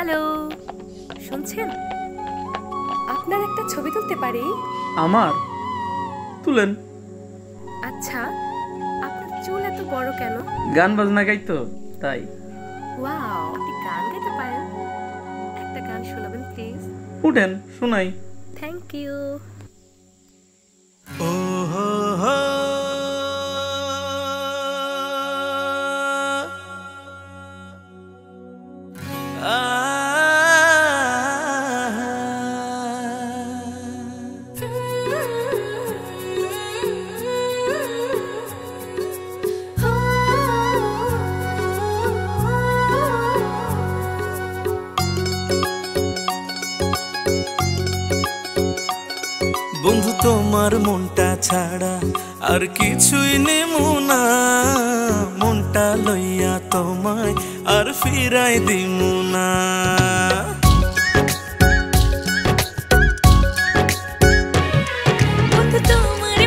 আছেন আপনার একটা ছবি তুলতে পারি? আমার? তুলেন। আচ্ছা আপনার চুল এত বড় কেন? গান বাজনা গাই তো তাই। ওয়াও আপনি গান গাইতে পারেন। একটা গান শোনাবেন প্লিজ। উঠেন শোনাই। Thank you. বন্ধু তোমার মনটা ছাড়া আর কিছুই নেমু না। মনটা লইয়া তোমায় আর ফিরাই দিমু না। বন্ধু তোমার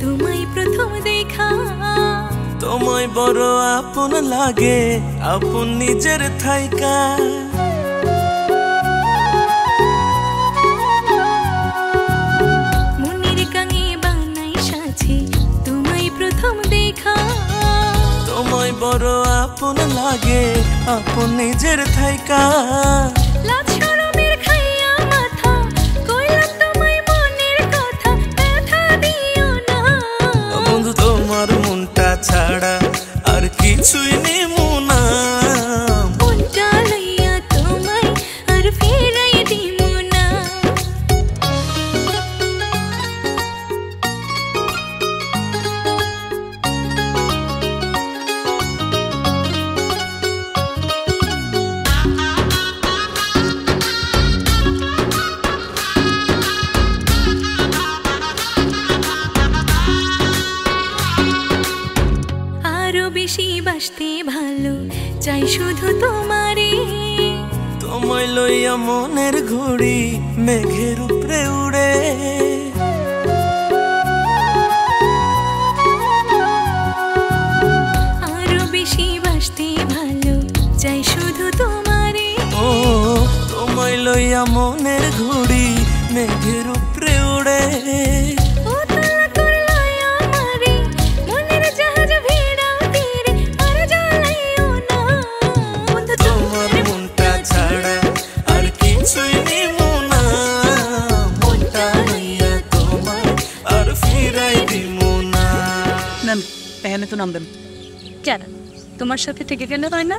তোমায় প্রথম দেখা। তোমায় বড় আপন লাগে আপন নিজের থাইকা। তোমায় বড় আপন লাগে আপন নিজের থাইকা। বাসতে ভালো চাই শুধু তোমারে তোমায় লইয়া মনের ঘুড়ি মেঘের উপরে উড়ে। আরও বেশি বাসতে ভালো চাই শুধু তোমারে ও তোমায় লইয়া মনের ঘুড়ি মেঘের এখানে তো নাম দেন কেন তোমার সাথে থেকে গেলে হয় না?